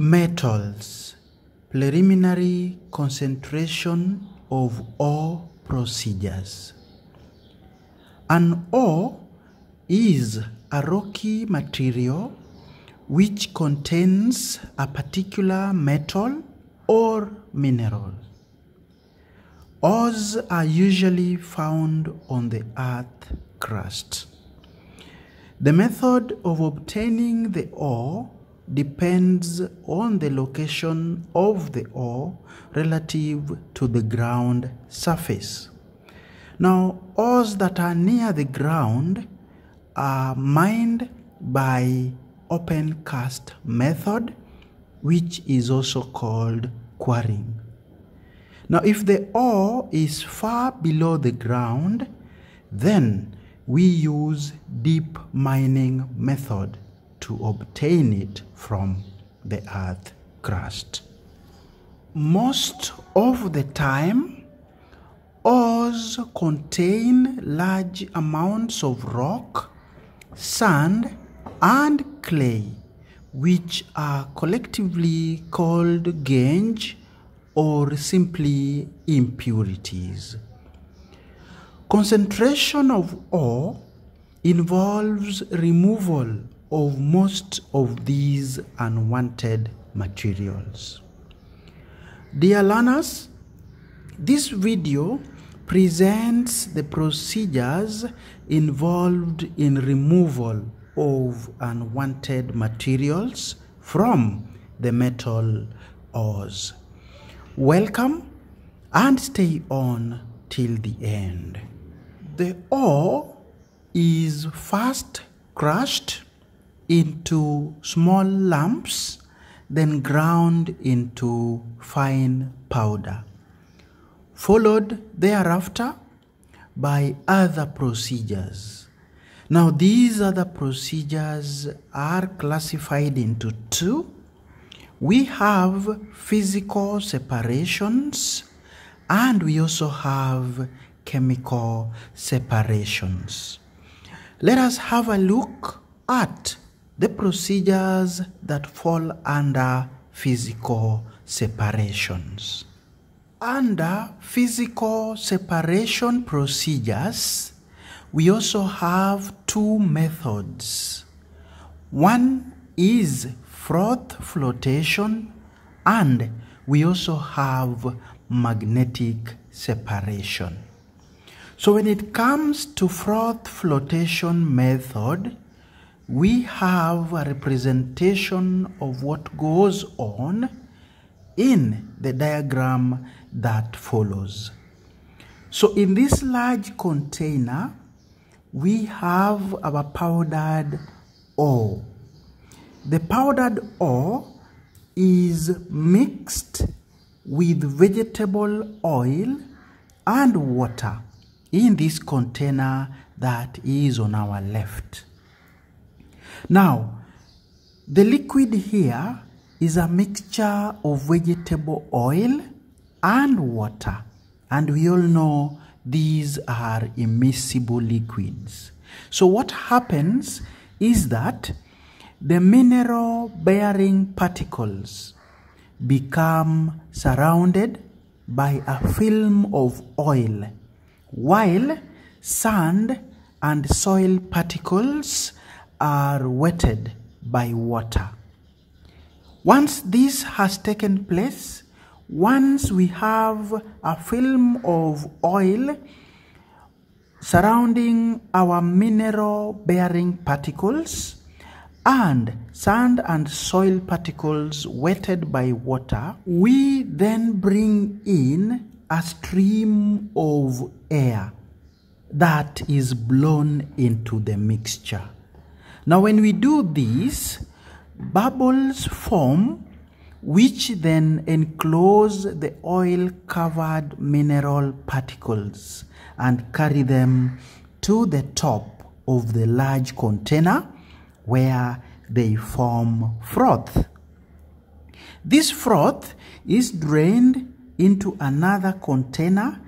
Metals Preliminary concentration of ore procedures. An ore is a rocky material which contains a particular metal or mineral. Ores are usually found on the earth crust. The method of obtaining the ore depends on the location of the ore relative to the ground surface. Now, ores that are near the ground are mined by open cast method, which is also called quarrying. Now, if the ore is far below the ground, then we use deep mining method to obtain it from the earth crust. Most of the time, ores contain large amounts of rock, sand, and clay, which are collectively called gangue or simply impurities. Concentration of ore involves removal of most of these unwanted materials. Dear learners, this video presents the procedures involved in removal of unwanted materials from the metal ores. Welcome and stay on till the end. The ore is first crushed into small lumps, then ground into fine powder, followed thereafter by other procedures. Now, these other procedures are classified into two. We have physical separations and we also have chemical separations. Let us have a look at the procedures that fall under physical separations. Under physical separation procedures, we also have two methods. One is froth flotation, and we also have magnetic separation. So, when it comes to froth flotation method, we have a representation of what goes on in the diagram that follows. So, in this large container, we have our powdered ore. The powdered ore is mixed with vegetable oil and water in this container that is on our left. Now, the liquid here is a mixture of vegetable oil and water, and we all know these are immiscible liquids. So, what happens is that the mineral bearing particles become surrounded by a film of oil, while sand and soil particles are wetted by water. Once this has taken place, once we have a film of oil surrounding our mineral bearing particles and sand and soil particles wetted by water, we then bring in a stream of air that is blown into the mixture. Now, when we do this, bubbles form which then enclose the oil covered mineral particles and carry them to the top of the large container where they form froth. This froth is drained into another container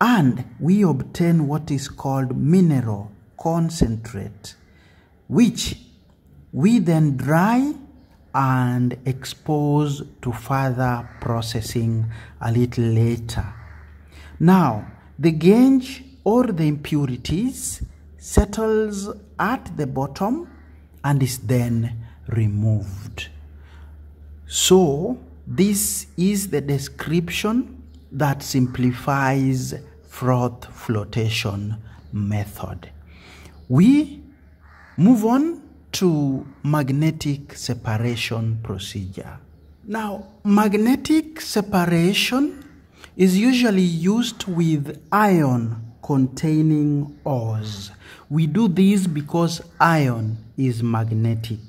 and we obtain what is called mineral concentrate, which we then dry and expose to further processing a little later. Now, the gangue or the impurities settles at the bottom and is then removed. So, this is the description that simplifies froth flotation method. We move on to magnetic separation procedure. Now, magnetic separation is usually used with iron containing ores. We do this because iron is magnetic.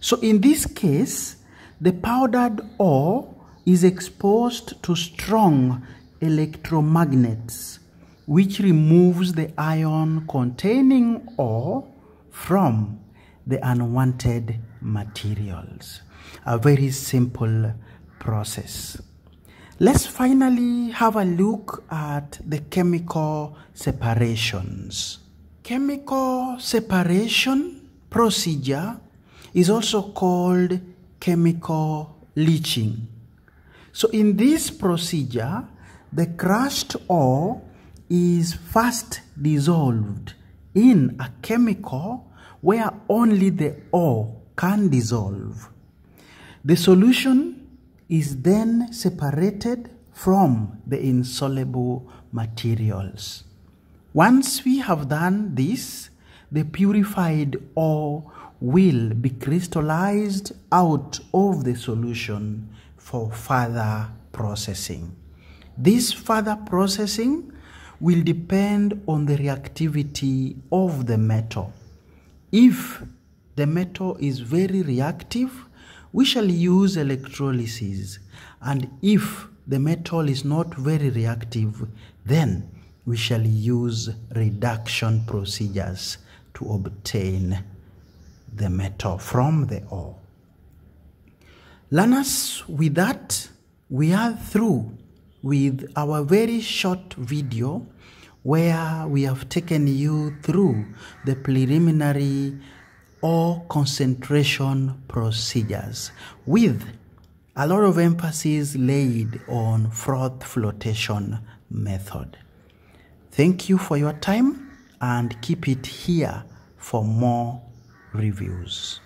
So in this case, the powdered ore is exposed to strong electromagnets which removes the iron containing ore from the unwanted materials. A very simple process. Let's finally have a look at the chemical separations. Chemical separation procedure is also called chemical leaching. So in this procedure, the crushed ore is first dissolved in a chemical where only the ore can dissolve. The solution is then separated from the insoluble materials. Once we have done this, the purified ore will be crystallized out of the solution for further processing. This further processing will depend on the reactivity of the metal. If the metal is very reactive, we shall use electrolysis. And if the metal is not very reactive, then we shall use reduction procedures to obtain the metal from the ore. Learners, with that, we are through with our very short video where we have taken you through the preliminary ore concentration procedures with a lot of emphasis laid on froth flotation method. Thank you for your time and keep it here for more reviews.